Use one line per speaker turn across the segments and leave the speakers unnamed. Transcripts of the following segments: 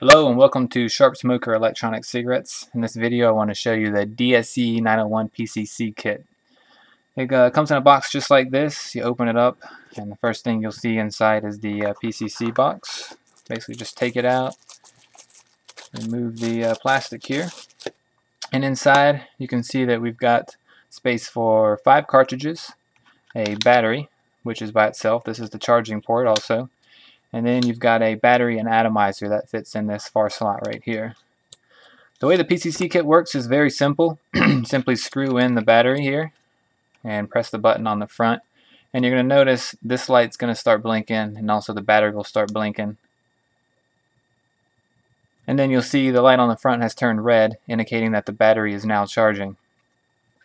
Hello and welcome to Sharp Smoker Electronic Cigarettes. In this video I want to show you the DSE 901 PCC kit. It uh, comes in a box just like this. You open it up and the first thing you'll see inside is the uh, PCC box. Basically just take it out, remove the uh, plastic here, and inside you can see that we've got space for five cartridges, a battery, which is by itself. This is the charging port also and then you've got a battery and atomizer that fits in this far slot right here. The way the PCC kit works is very simple. Simply screw in the battery here and press the button on the front. And you're going to notice this light's going to start blinking and also the battery will start blinking. And then you'll see the light on the front has turned red, indicating that the battery is now charging.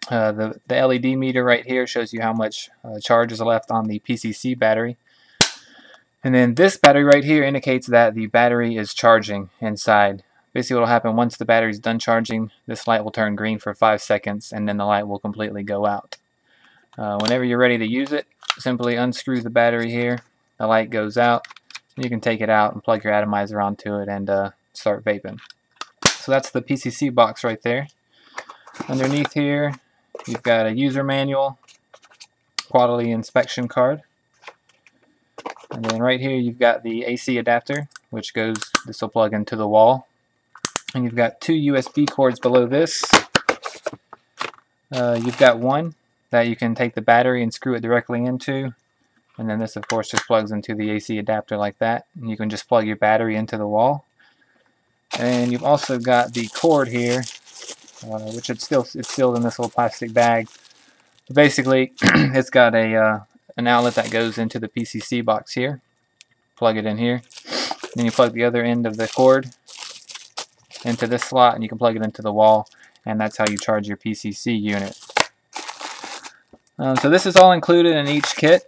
Uh, the, the LED meter right here shows you how much uh, charge is left on the PCC battery. And then this battery right here indicates that the battery is charging inside. Basically what will happen once the battery is done charging, this light will turn green for 5 seconds and then the light will completely go out. Uh, whenever you're ready to use it, simply unscrew the battery here, the light goes out, you can take it out and plug your atomizer onto it and uh, start vaping. So that's the PCC box right there. Underneath here, you've got a user manual, quality inspection card, and then right here you've got the AC adapter, which goes, this will plug into the wall. And you've got two USB cords below this. Uh, you've got one that you can take the battery and screw it directly into. And then this of course just plugs into the AC adapter like that. And you can just plug your battery into the wall. And you've also got the cord here, uh, which it's still it's still in this little plastic bag. Basically, it's got a uh, an outlet that goes into the PCC box here. Plug it in here. Then you plug the other end of the cord into this slot and you can plug it into the wall and that's how you charge your PCC unit. Um, so this is all included in each kit.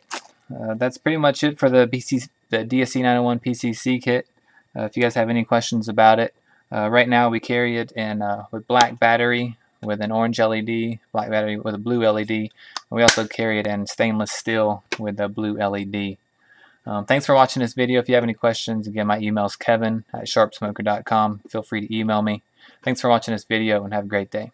Uh, that's pretty much it for the, the DSE 901 PCC kit. Uh, if you guys have any questions about it, uh, right now we carry it in uh, with black battery with an orange LED, black battery with a blue LED. And we also carry it in stainless steel with a blue LED. Um, thanks for watching this video. If you have any questions, again, my email is kevin at sharpsmoker.com. Feel free to email me. Thanks for watching this video and have a great day.